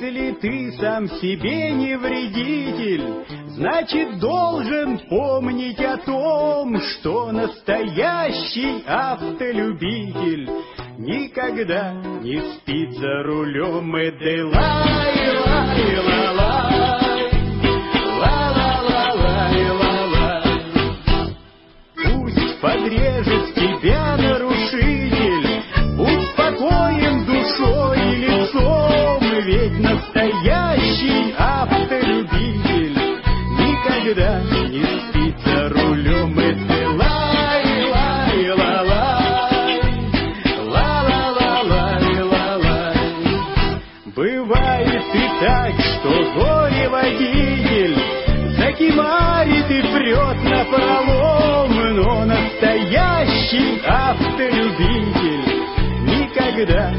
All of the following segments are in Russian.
Если ты сам себе не вредитель, значит должен помнить о том, что настоящий автолюбитель никогда не спит за рулем. И лай, лай, лай, лай, никогда не спит за рулем. Это лай, лай, ла, лай, ла, ла, ла, лай, ла, лай. Бывает и так, что горе-водитель Закимарит и прет на пролом Но настоящий автолюбитель Никогда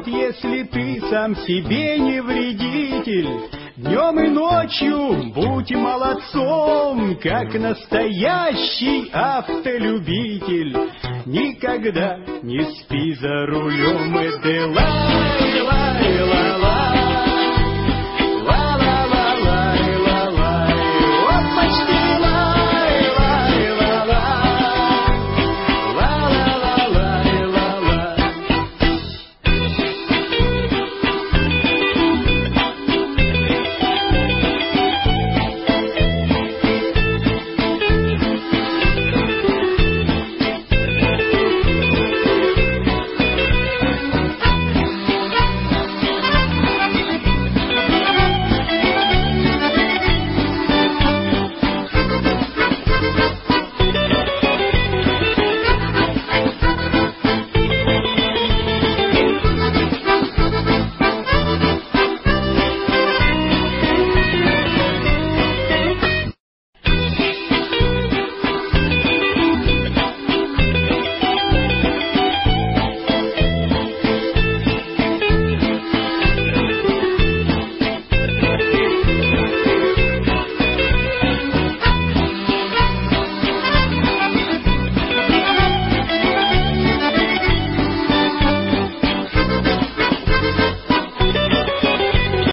вот, если ты сам себе не вредитель, Днем и ночью будь молодцом, как настоящий автолюбитель. Никогда не спи за рулем, это лай,